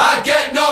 I get no